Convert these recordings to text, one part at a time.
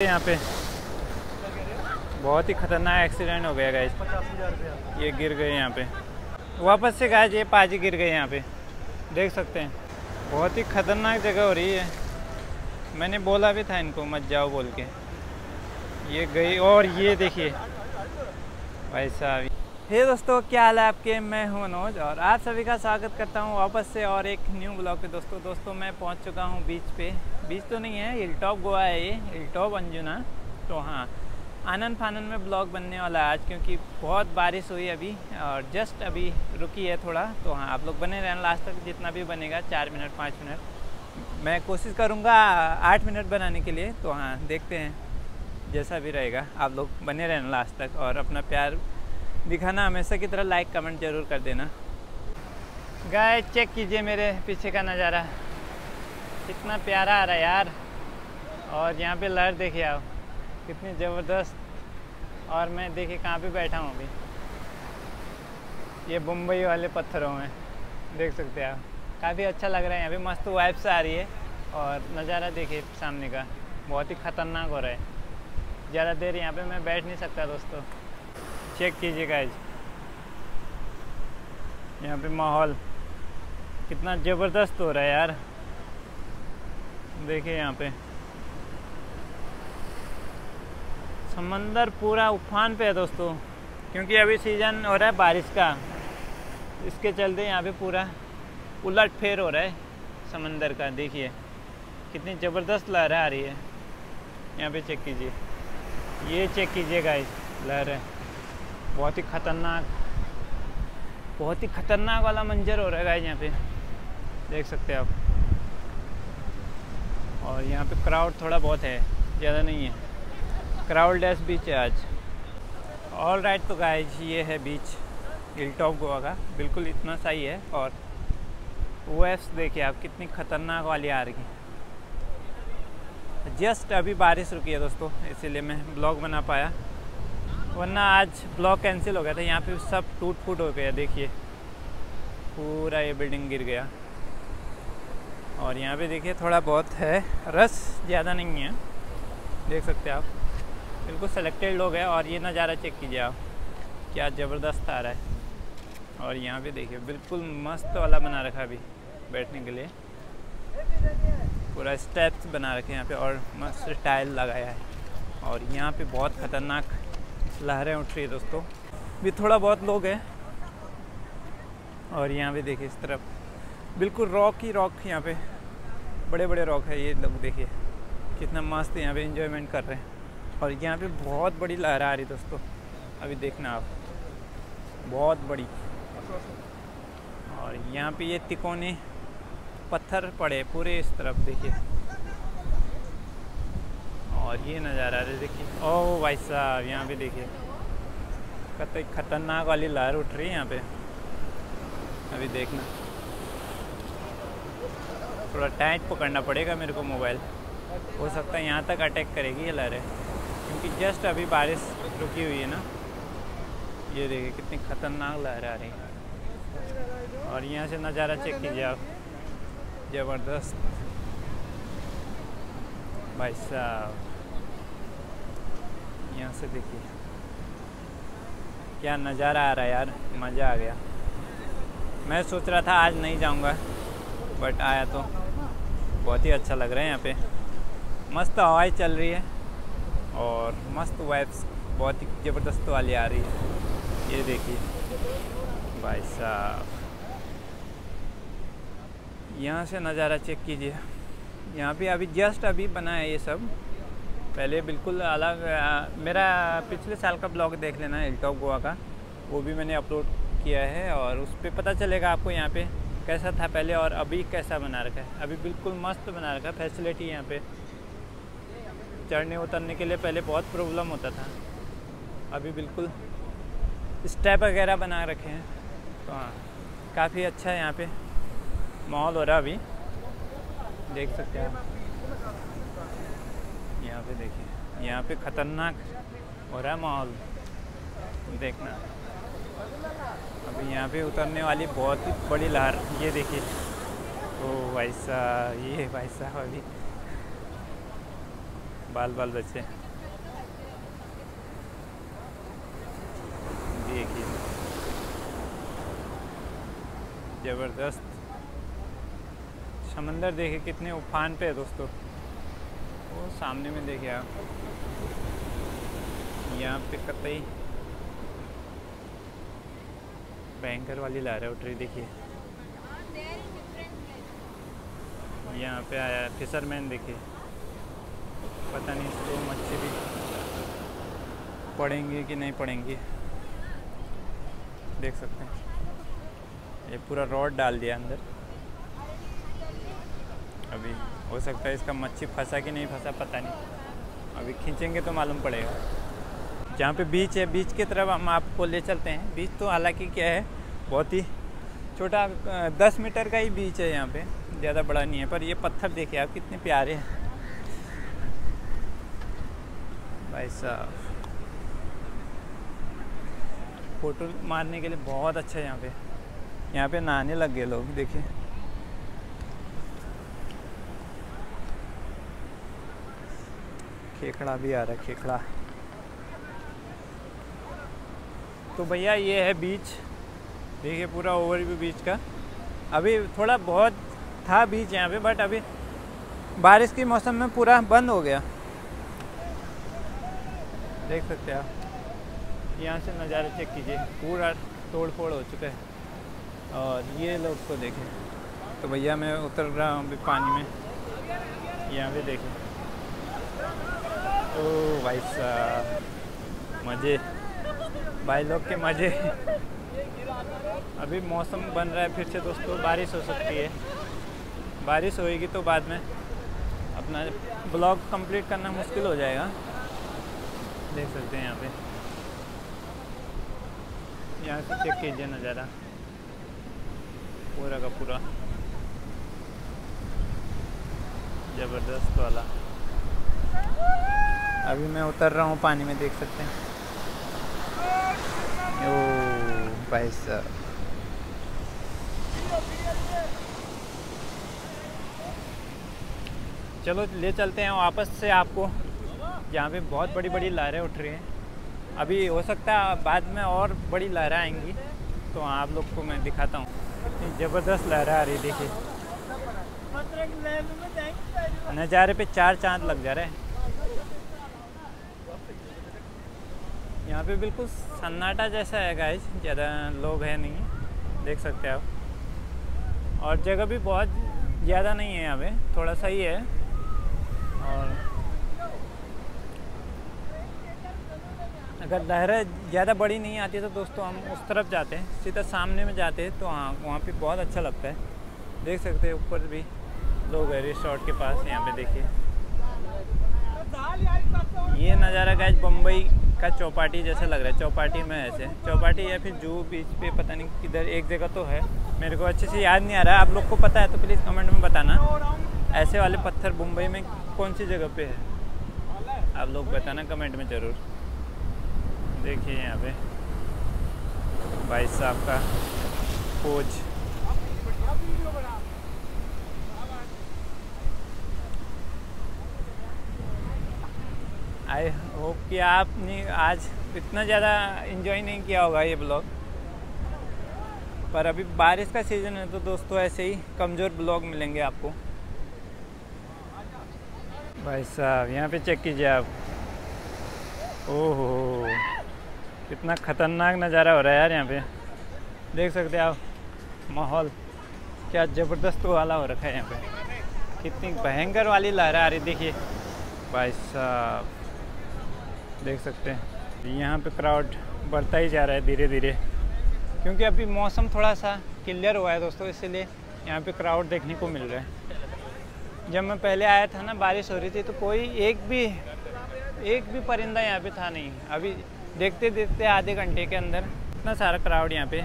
यहाँ पे। बहुत ही खतरनाक एक्सीडेंट हो गया गाइज़ ये गिर गए यहाँ पे। वापस से गाय ये पाजी गिर गए यहाँ पे। देख सकते हैं। बहुत ही खतरनाक जगह हो रही है। मैंने बोला भी था इनको, मत जाओ बोल के। ये गई, और ये देखिए। भाई साहब हे दोस्तों, क्या हाल है आपके? मैं हूँ मनोज और आप सभी का स्वागत करता हूँ वापस से और एक न्यू ब्लॉग पे। दोस्तों दोस्तों, मैं पहुँच चुका हूँ बीच पे। बीच तो नहीं है हिल टॉप गोवा है ये हिल टॉप अंजुना। तो हाँ आनंद फानन में ब्लॉग बनने वाला है आज क्योंकि बहुत बारिश हुई अभी और जस्ट अभी रुकी है थोड़ा। तो हाँ आप लोग बने रहना लास्ट तक, जितना भी बनेगा, चार मिनट, पाँच मिनट। मैं कोशिश करूँगा आठ मिनट बनाने के लिए। तो हाँ देखते हैं, जैसा भी रहेगा। आप लोग बने रहना लास्ट तक और अपना प्यार दिखाना, हमेशा की तरह लाइक कमेंट ज़रूर कर देना। गाय चेक कीजिए मेरे पीछे का नज़ारा। कितना प्यारा आ रहा है यार। और यहाँ पे लहर देखिए आप कितनी ज़बरदस्त। और मैं देखिए कहाँ पे बैठा हूँ अभी। ये मुंबई वाले पत्थरों में। देख सकते हैं आप। काफ़ी अच्छा लग रहा है। यहाँ पे मस्त वाइब्स आ रही है। और नज़ारा देखिए सामने का। बहुत ही ख़तरनाक हो रहा है। ज़्यादा देर यहाँ पे मैं बैठ नहीं सकता दोस्तों। चेक कीजिएगा आज। यहाँ पे माहौल कितना ज़बरदस्त हो रहा है यार। देखिए यहाँ पे। समंदर पूरा उफान पे है दोस्तों, क्योंकि अभी सीज़न हो रहा है बारिश का। इसके चलते यहाँ पे पूरा उलट फेर हो रहा है समंदर का। देखिए कितनी ज़बरदस्त लहर आ रही है। यहाँ पे चेक कीजिए। ये चेक कीजिएगा इस लहर है बहुत ही ख़तरनाक, बहुत ही ख़तरनाक वाला मंजर हो रहा है यहाँ पे। देख सकते हैं आप। और यहाँ पे क्राउड थोड़ा बहुत है, ज़्यादा नहीं है। क्राउड लेस बीच है आज। ऑल राइट तो गाइज़ ये है बीच हिल टॉप गोवा का। बिल्कुल इतना सही है और वेव्स देखिए आप, कितनी ख़तरनाक वाली आ रही जस्ट अभी बारिश रुकी है दोस्तों, इसीलिए मैं ब्लॉग बना पाया। वरना आज ब्लॉक कैंसिल हो गया था, यहाँ पे सब टूट फूट हो गया, देखिए। पूरा ये बिल्डिंग गिर गया। और यहाँ पे देखिए, थोड़ा बहुत है, रस ज़्यादा नहीं है, देख सकते आप। बिल्कुल सेलेक्टेड लोग हैं, और ये नज़ारा चेक कीजिए आप, क्या ज़बरदस्त आ रहा है। और यहाँ पे देखिए, बिल्कुल मस्त वाला बना रखा अभी, बैठने के लिए। पूरा स्टेप्स बना रखे हैं यहाँ पे, और मस्त टाइल लगाया है। और यहाँ पे बहुत ख़तरनाक लहरें उठ रही है दोस्तों। भी थोड़ा बहुत लोग हैं। और यहाँ पे देखिए इस तरफ़। बिल्कुल रॉक ही रॉक यहाँ पे। बड़े बड़े रॉक है ये लोग, देखिए। कितना मस्त यहाँ पे इंजॉयमेंट कर रहे हैं। और यहाँ पे बहुत बड़ी लहर आ रही दोस्तों। अभी देखना आप। बहुत बड़ी। और यहाँ पे ये तिकोने पत्थर पड़े पूरे इस तरफ़, देखिए। और ये नज़ारा है देखिए ओह भाई साहब, यहाँ पे देखिए। कत खतरनाक वाली लहर उठ रही है यहाँ पे। अभी देखना। थोड़ा टाइट पकड़ना पड़ेगा मेरे को मोबाइल हो सकता है यहाँ तक अटैक करेगी ये लहरें क्योंकि जस्ट अभी बारिश रुकी हुई है ना। ये देखिए कितनी खतरनाक लहर आ रही है। और यहाँ से नज़ारा चेक कीजिए आप। ज़बरदस्त। भाई साहब। यहाँ से देखिए। क्या नज़ारा आ रहा है यार, मज़ा आ गया। मैं सोच रहा था आज नहीं जाऊँगा बट आया तो। बहुत ही अच्छा लग रहा है यहाँ पे। मस्त हवाई चल रही है और मस्त वाइब्स बहुत ही ज़बरदस्त वाली आ रही है। ये देखिए। भाई साहब। यहाँ से नज़ारा चेक कीजिए। यहाँ पे अभी जस्ट अभी बना है ये सब। पहले बिल्कुल अलग मेरा पिछले साल का ब्लॉग देख लेना हिल टॉप गोवा का। वो भी मैंने अपलोड किया है और उस पर पता चलेगा आपको यहाँ पे कैसा था पहले और अभी कैसा बना रखा है। अभी बिल्कुल मस्त बना रखा है, फैसिलिटी यहाँ पे। चढ़ने उतरने के लिए पहले बहुत प्रॉब्लम होता था। अभी बिल्कुल स्टेप वगैरह बना रखे हैं। तो हाँ काफ़ी अच्छा है यहाँ पे। माहौल हो रहा अभी। देख सकते हैं पे देखिए यहाँ पे ख़तरनाक हो रहा है माहौल। देखना। अभी यहाँ पे उतरने वाली बहुत ही बड़ी लहर, ये देखिए। ओ भाई साहब, ये भाई साहब अभी। बाल बाल बच्चे। देखिए। ज़बरदस्त। समंदर देखिए कितने उफान पे है दोस्तों। वो सामने में देखिए आप। यहाँ पे कतई भयंकर वाली उठ रही देखिए। यहाँ पे आया फिशरमैन देखिए। पता नहीं इसको मच्छी भी पड़ेंगे कि नहीं पड़ेंगे। देख सकते हैं। ये पूरा रॉड डाल दिया अंदर। अभी हो सकता है इसका मच्छी फंसा कि नहीं फंसा, पता नहीं। अभी खींचेंगे तो मालूम पड़ेगा। जहाँ पे बीच है, बीच की तरफ़ हम आपको ले चलते हैं। बीच तो हालाँकि क्या है, बहुत ही छोटा, दस मीटर का ही बीच है यहाँ पे। ज़्यादा बड़ा नहीं है, पर ये पत्थर देखिए आप कितने प्यारे हैं। भाई साहब, फ़ोटो मारने के लिए बहुत अच्छा है यहाँ पे। यहाँ पे नहाने लग गए लोग, देखिए। खेखड़ा भी आ रहा है, खेखड़ा। तो भैया, ये है बीच। देखिए, पूरा ओवरव्यू बीच का। अभी थोड़ा बहुत था बीच यहाँ पे बट अभी बारिश के मौसम में पूरा बंद हो गया। देख सकते हैं आप। यहाँ से नज़ारा चेक कीजिए। पूरा तोड़ फोड़ हो चुका है। और ये लोग को देखें। तो भैया, मैं उतर रहा हूँ अभी पानी में। यहाँ पे देखें। ओ भाई साहब, मज़े। भाई लोग के मज़े। अभी मौसम बन रहा है फिर से दोस्तों, बारिश हो सकती है। बारिश होएगी तो बाद में। अपना ब्लॉग कंप्लीट करना मुश्किल हो जाएगा। देख सकते हैं यहाँ पे। यहाँ से चेक कीजिए नज़ारा। पूरा का पूरा। ज़बरदस्त वाला। अभी मैं उतर रहा हूँ, पानी में देख सकते हैं। ओ, भाई साहब। चलो, ले चलते हैं वापस से आपको। जहाँ पे बहुत बड़ी बड़ी लहरें उठ रही हैं। अभी हो सकता है बाद में और बड़ी लहरें आएँगी तो आप लोग को मैं दिखाता हूँ। ज़बरदस्त लहरें आ रही देखिए। नज़ारे पे चार चाँद लग जा रहे हैं। यहाँ पे बिल्कुल सन्नाटा जैसा है गाइस ज़्यादा लोग हैं नहीं, देख सकते आप. और जगह भी बहुत ज़्यादा नहीं है यहाँ पे, थोड़ा सा ही है. और अगर लहरें ज़्यादा बड़ी नहीं आती तो दोस्तों हम उस तरफ़ जाते हैं. सीधा सामने में जाते हैं तो हाँ वहाँ पे बहुत अच्छा लगता है. देख सकते हैं ऊपर भी लोग है रिसोर्ट के पास, यहाँ पे देखिए. ये नज़ारा गाइज़ बम्बई का चौपाटी जैसा लग रहा है, चौपाटी में ऐसे। चौपाटी या फिर जू बीच पे, पता नहीं किधर, एक जगह तो है। मेरे को अच्छे से याद नहीं आ रहा। आप लोग को पता है तो प्लीज़ कमेंट में बताना। ऐसे वाले पत्थर मुंबई में कौन सी जगह पे है? आप लोग बताना कमेंट में ज़रूर। देखिए यहाँ पे। भाई साहब का पोज आई होप कि आपने आज इतना ज़्यादा इन्जॉय नहीं किया होगा ये ब्लॉग पर अभी बारिश का सीज़न है तो दोस्तों ऐसे ही कमज़ोर ब्लॉग मिलेंगे आपको। भाई साहब, यहाँ पे चेक कीजिए आप। ओहो, कितना ख़तरनाक नज़ारा हो रहा है यार यहाँ पे। देख सकते हैं आप, माहौल, क्या ज़बरदस्त वाला हो रखा है यहाँ पे। कितनी भयंकर वाली लहरा आ रही देखिए। भाई साहब। देख सकते हैं। यहाँ पे क्राउड बढ़ता ही जा रहा है धीरे धीरे क्योंकि अभी मौसम थोड़ा सा क्लियर हुआ है दोस्तों, इसीलिए यहाँ पे क्राउड देखने को मिल रहा है। जब मैं पहले आया था ना, बारिश हो रही थी तो कोई एक भी एक भी परिंदा यहाँ पे था नहीं। अभी देखते देखते आधे घंटे के अंदर इतना सारा क्राउड यहाँ पे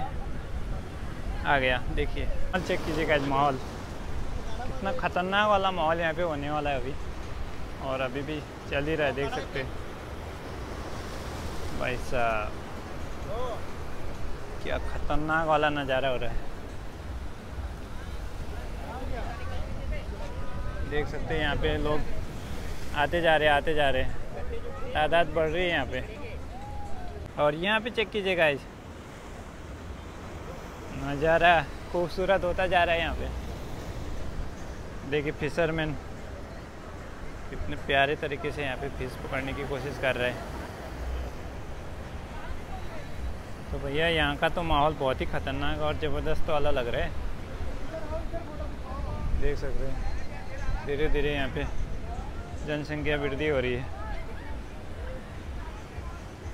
आ गया। देखिए चेक कीजिएगा आज माहौल कितना ख़तरनाक वाला माहौल यहाँ पे होने वाला है अभी। और अभी भी चल ही रहा है, देख सकते हैं। भाई साहब क्या खतरनाक वाला नज़ारा हो रहा है। देख सकते हैं यहाँ पे लोग आते जा रहे आते जा रहे तादाद बढ़ रही है यहाँ पे। और यहाँ पे चेक कीजिए गाइस नज़ारा खूबसूरत होता जा रहा है यहाँ पे। देखिए फिशरमैन कितने प्यारे तरीके से यहाँ पे फ़िश पकड़ने की कोशिश कर रहे हैं। तो भैया, यहाँ का तो माहौल बहुत ही ख़तरनाक और ज़बरदस्त वाला लग रहा है। देख सकते हैं। धीरे धीरे यहाँ पे जनसंख्या वृद्धि हो रही है।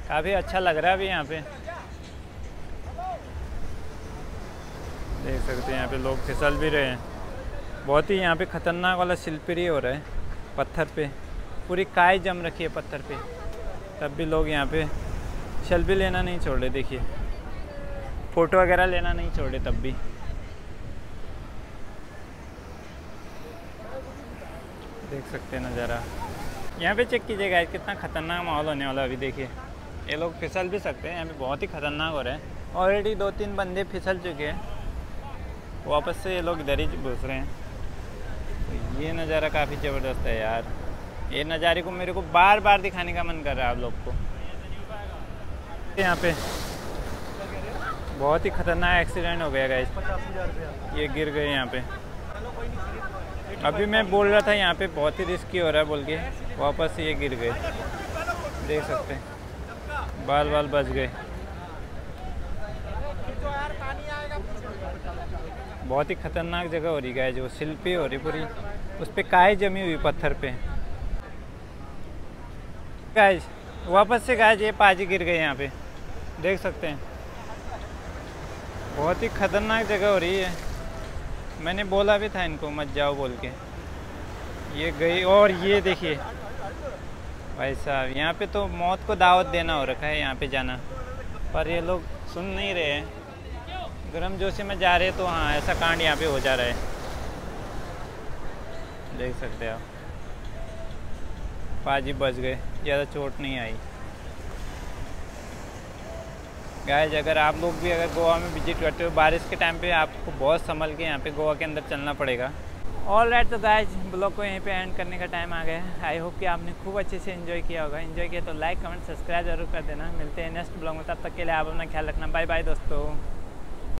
काफ़ी अच्छा लग रहा है अभी यहाँ पे। देख सकते हैं, यहाँ पे लोग फिसल भी रहे हैं। बहुत ही यहाँ पे ख़तरनाक वाला शिल्परी हो रहा है, पत्थर पे। पूरी काय जम रखी है पत्थर पे। तब भी लोग यहाँ पे सेल्फी लेना नहीं छोड़ रहे, देखिए। फ़ोटो वगैरह लेना नहीं छोड़ रहे तब भी। देख सकते हैं नज़ारा। यहाँ पे चेक कीजिएगा कितना ख़तरनाक माहौल होने वाला अभी, देखिए। ये लोग फिसल भी सकते हैं, यहाँ पे बहुत ही ख़तरनाक हो रहे हैं। ऑलरेडी दो तीन बंदे फिसल चुके हैं। वापस से ये लोग इधर ही घुस रहे हैं। तो ये नज़ारा काफ़ी ज़बरदस्त है यार। ये नज़ारे को मेरे को बार बार दिखाने का मन कर रहा है आप लोग को। यहाँ पे। बहुत ही ख़तरनाक एक्सीडेंट हो गया गाइस ये गिर गए यहाँ पे। अभी मैं बोल रहा था यहाँ पे बहुत ही रिस्की हो रहा है बोल के। वापस ये गिर गए। देख सकते हैं। बाल बाल बच गए। बहुत ही ख़तरनाक जगह हो रही है जो शिल्पी हो रही पूरी। उस पर काय जमी हुई पत्थर पे। गाय वापस से गाय ये पाजी गिर गए यहाँ पे। देख सकते हैं। बहुत ही ख़तरनाक जगह हो रही है। मैंने बोला भी था इनको, मत जाओ बोल के। ये गई और ये देखिए। भाई साहब, यहाँ पे तो मौत को दावत देना हो रखा है, यहाँ पे जाना। पर ये लोग सुन नहीं रहे हैं। गर्म जोशी में जा रहे तो हाँ ऐसा कांड यहाँ पे हो जा रहा है। देख सकते हैं आप। पाजी बच गए, ज़्यादा चोट नहीं आई। गाइज़ अगर आप लोग भी अगर गोवा में विज़िट करते हो, बारिश के टाइम पे आपको बहुत संभल के यहाँ पे गोवा के अंदर चलना पड़ेगा। ऑल राइट तो गाइज़ ब्लॉग को यहीं पे एंड करने का टाइम आ गया है। आई होप कि आपने खूब अच्छे से इन्जॉय किया होगा। इन्जॉय किया तो लाइक कमेंट सब्सक्राइब ज़रूर कर देना। मिलते हैं नेक्स्ट ब्लॉग में। तब तक के लिए आप अपना ख्याल रखना। बाय बाय दोस्तों।